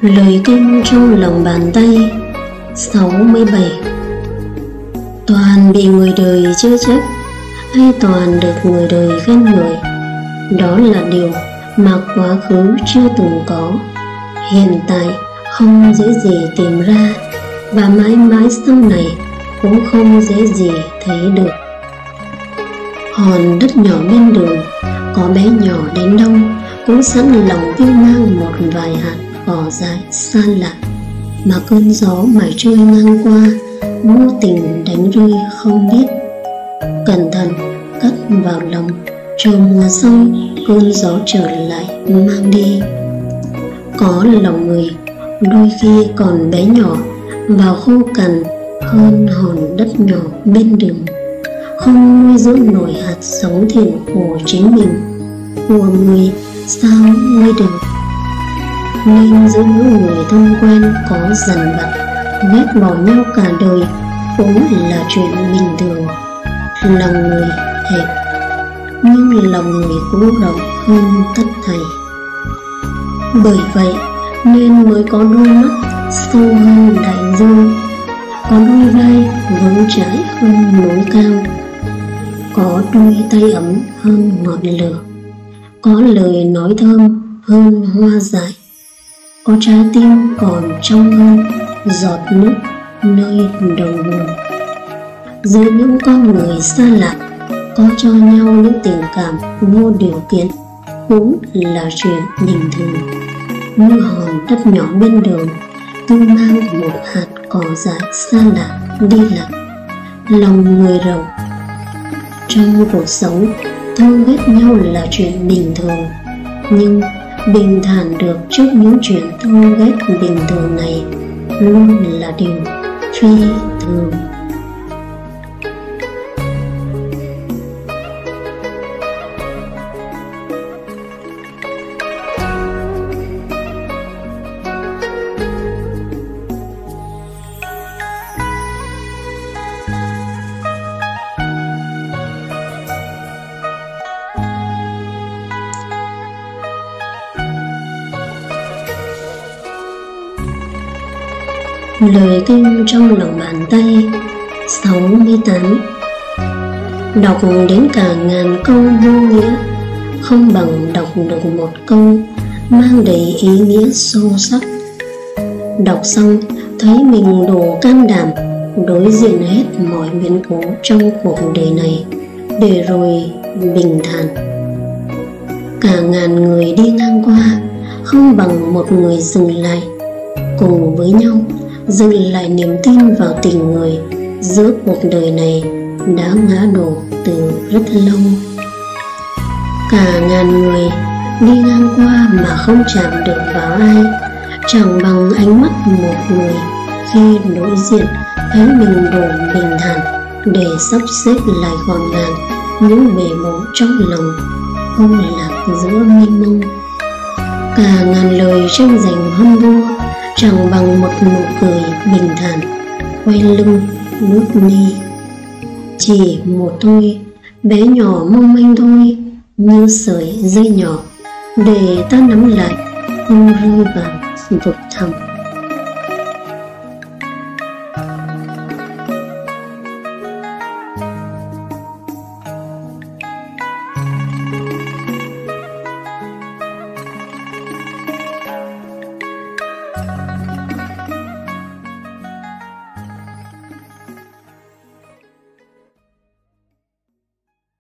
Lời kinh trong lòng bàn tay. 67 Toàn bị người đời chê trách, Hay toàn được người đời khen ngợi. Đó là điều mà quá khứ chưa từng có. Hiện tại không dễ gì tìm ra, Và mãi mãi sau này cũng không dễ gì thấy được. Hòn đất nhỏ bên đường, Có bé nhỏ đến đâu, Cũng sẵn lòng tiêu mang một vài hạt cỏ dại xa lạ Mà cơn gió mải trôi ngang qua, Vô tình đánh rơi không biết. Cẩn thận, cất vào lòng, Chờ mùa xong cơn gió trở lại, mang đi. Có lòng người, đôi khi còn bé nhỏ Và khô cằn hơn hòn đất nhỏ bên đường. Không nuôi dưỡng nổi hạt sống thiện của chính mình. Của người, sao nuôi được? Nên giữa những người thân quen có dần vặt, ghét bỏ nhau cả đời, cũng là chuyện bình thường. Lòng người hẹp, nhưng lòng người cũng rộng hơn tất thảy. Bởi vậy, nên mới có đôi mắt sâu hơn đại dương, có đôi vai vững chãi hơn núi cao, có đôi tay ấm hơn ngọn lửa, có lời nói thơm hơn hoa dại có trái tim còn trong hơn giọt nước nơi đầu nguồn giữa những con người xa lạ, có cho nhau những tình cảm vô điều kiện, cũng là chuyện bình thường. Như hòn đất nhỏ bên đường, cứ mang một hạt cỏ dại xa lạ đi lạc lòng người rầu. Trong cuộc sống thương ghét nhau là chuyện bình thường, nhưng bình thản được trước những chuyện thương ghét bình thường này luôn là điều phi thường. Lời kinh trong lòng bàn tay 68 Đọc đến cả ngàn câu vô nghĩa, Không bằng đọc được một câu Mang đầy ý nghĩa sâu sắc. Đọc xong, thấy mình đủ can đảm Đối diện hết mọi biến cố trong cuộc đời này, Để rồi bình thản. Cả ngàn người đi ngang qua, Không bằng một người dừng lại Cùng với nhau dừng lại niềm tin vào tình người. Giữa cuộc đời này đã ngã đổ từ rất lâu. Cả ngàn người đi ngang qua mà không chạm được vào ai. Chẳng bằng ánh mắt một người khi đối diện thấy mình đủ bình thản để sắp xếp lại gọn gàng những bề bộn trong lòng, không lạc giữa mênh mông. Cả ngàn lời tranh giành hâm vua chẳng bằng một nụ cười bình thản, quay lưng bước đi. Chỉ một thôi, bé nhỏ mong manh thôi, như sợi dây nhỏ, để ta nắm lại không rơi vào vực thẳm